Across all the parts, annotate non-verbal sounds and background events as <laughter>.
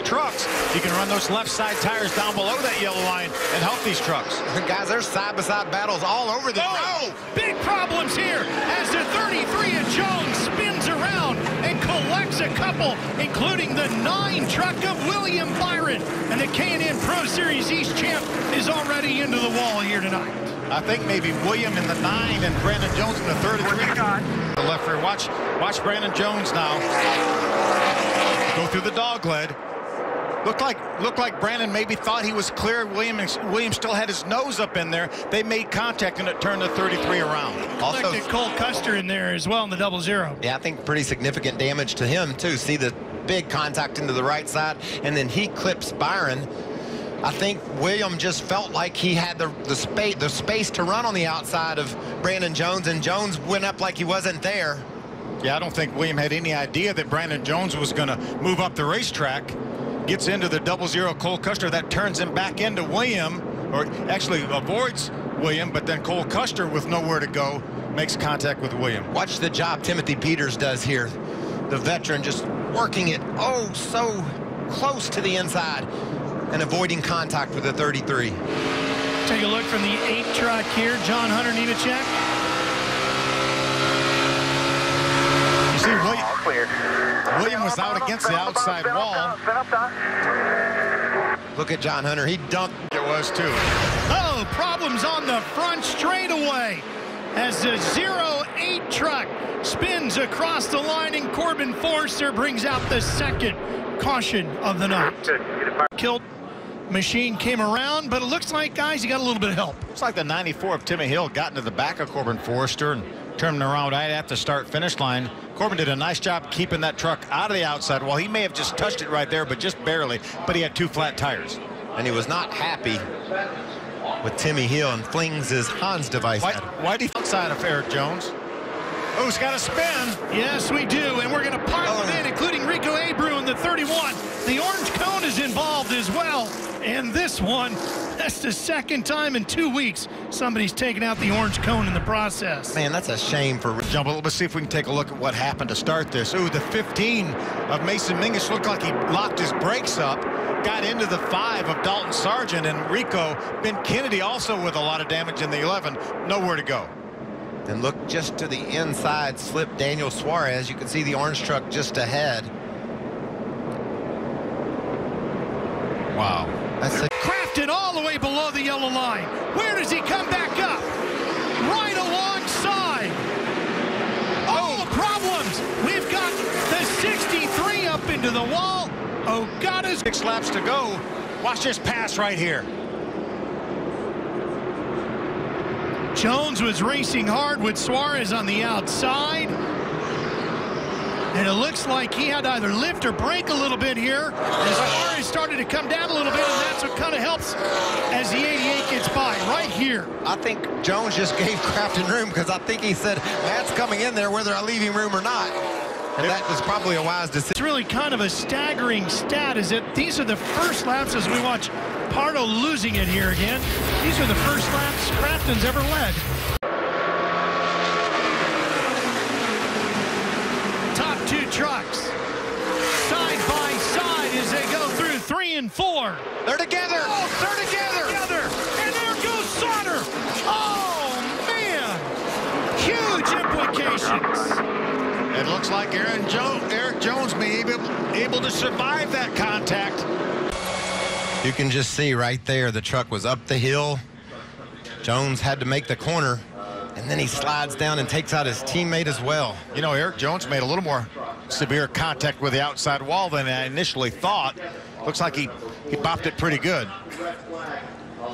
trucks, you can run those left side tires down below that yellow line and help these trucks. <laughs> Guys, there's side-by-side -side battles all over the oh, road. Big problems here as the 33 of Jones spins around and collects a couple, including the nine truck of William Byron. And the K&N Pro Series East champ is already into the wall here tonight. I think maybe William in the nine and Brandon Jones in the 33. The left rear. Watch, watch Brandon Jones now. Go through the dog leg. Looked like looked like Brandon maybe thought he was clear. Williams Williams still had his nose up in there. They made contact and it turned the 33 around. Also, Cole Custer in there as well in the double zero. Yeah, I think pretty significant damage to him too. See the big contact into the right side, and then he clips Byron. I think William just felt like he had the the space the space to run on the outside of Brandon Jones, and Jones went up like he wasn't there. Yeah, I don't think William had any idea that Brandon Jones was going to move up the racetrack. Gets into the double zero Cole Custer. That turns him back into William, or actually avoids William, but then Cole Custer with nowhere to go makes contact with William. Watch the job Timothy Peters does here. The veteran just working it oh so close to the inside and avoiding contact with the 33. Take a look from the eight truck here. John Hunter Nemechek. See William, William was out against the outside wall. Look at John Hunter. He dunked. It was too. Oh, problems on the front straightaway as the 0-8 truck spins across the line and Korbin Forrister brings out the second caution of the night. Killed machine came around, but it looks like, guys, you got a little bit of help. Looks like the 94 of Timmy Hill got into the back of Korbin Forrister and turned around right at the start-finish line. Korbin did a nice job keeping that truck out of the outside. Well, he may have just touched it right there, but just barely. But he had two flat tires. And he was not happy with Timmy Hill and flings his Hans device why, at him. Why do you outside of Erik Jones? Oh, he's got a spin. Yes, we do. And we're going to pile oh. it in, including Rico Abreu in the 31. The orange cone is involved as well. And this one, that's the second time in two weeks somebody's taken out the orange cone in the process. Man, that's a shame for Jump. Let's see if we can take a look at what happened to start this. Ooh, the 15 of Mason Mingus looked like he locked his brakes up got into the five of Dalton Sargent and Rico. Ben Kennedy also with a lot of damage in the 11. Nowhere to go. Then look just to the inside, slip Daniel Suarez. You can see the orange truck just ahead. Wow. That's a Crafton all the way below the yellow line. Where does he come back up? Right alongside. Oh, problems. We've got the 63 up into the wall. Oh, God, six laps to go. Watch this pass right here. Jones was racing hard with Suarez on the outside. And it looks like he had to either lift or brake a little bit here as Suarez started to come down a little bit, and that's what kind of helps as the 88 gets by right here. I think Jones just <laughs> gave Crafton room because I think he said, Matt's coming in there whether I leave him room or not. And that was probably a wise decision. It's really kind of a staggering stat is that these are the first laps as we watch Pardo losing it here again. These are the first laps Crafton's ever led. Top two trucks side by side as they go through three and four. They're together. Oh, they're together. together. And there goes Sauter. Oh, man. Huge implications. It looks like Aaron jo Erik Jones may be able, able to survive that contact. You can just see right there the truck was up the hill. Jones had to make the corner, and then he slides down and takes out his teammate as well. You know, Erik Jones made a little more severe contact with the outside wall than I initially thought. Looks like he, he bopped it pretty good.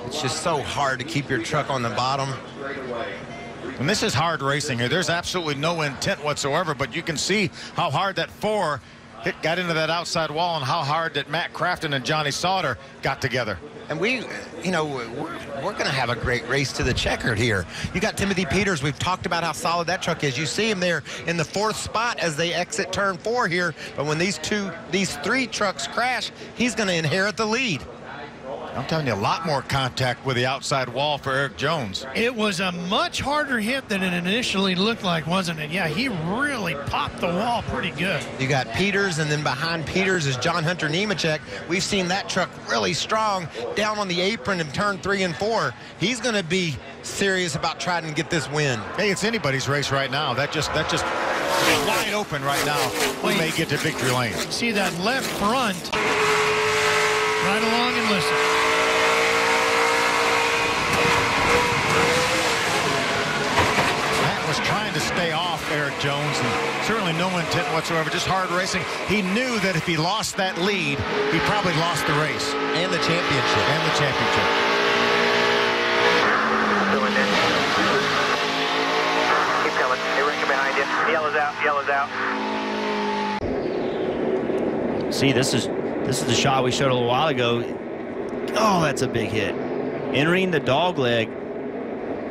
It's just so hard to keep your truck on the bottom. And this is hard racing here. There's absolutely no intent whatsoever, but you can see how hard that four hit, got into that outside wall and how hard that Matt Crafton and Johnny Sauter got together. And we, you know, we're, we're going to have a great race to the checkered here. You got Timothy Peters. We've talked about how solid that truck is. You see him there in the fourth spot as they exit turn four here. But when these two, these three trucks crash, he's going to inherit the lead. I'm telling you, a lot more contact with the outside wall for Erik Jones. It was a much harder hit than it initially looked like, wasn't it? Yeah, he really popped the wall pretty good. You got Peters, and then behind Peters is John Hunter Nemechek. We've seen that truck really strong down on the apron in turn three and four. He's going to be serious about trying to get this win. Hey, it's anybody's race right now. That just that just wide open right now. We may get to victory lane. See that left front. Right along and listen. Matt was trying to stay off Erik Jones, and certainly no intent whatsoever, just hard racing. He knew that if he lost that lead, he probably lost the race. And the championship. And the championship. Going in. Keep coming. Hey, Ringer behind you. Yellow's out. Yellow's out. See, this is this is the shot we showed a little while ago. Oh, that's a big hit. Entering the dog leg,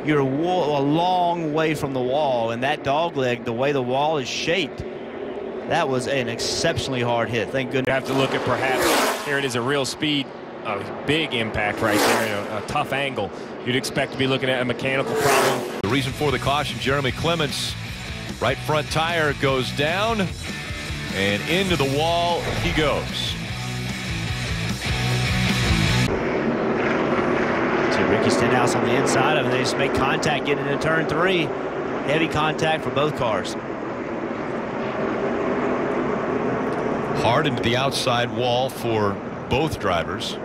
you're a, a long way from the wall, and that dog leg, the way the wall is shaped, that was an exceptionally hard hit. Thank goodness. You have to look at perhaps, here it is a real speed, a big impact right there, a, a tough angle. You'd expect to be looking at a mechanical problem. The reason for the caution, Jeremy Clements, right front tire goes down and into the wall he goes. Ricky Stenhouse on the inside of it. They just make contact getting into turn three. Heavy contact for both cars. Hard into the outside wall for both drivers.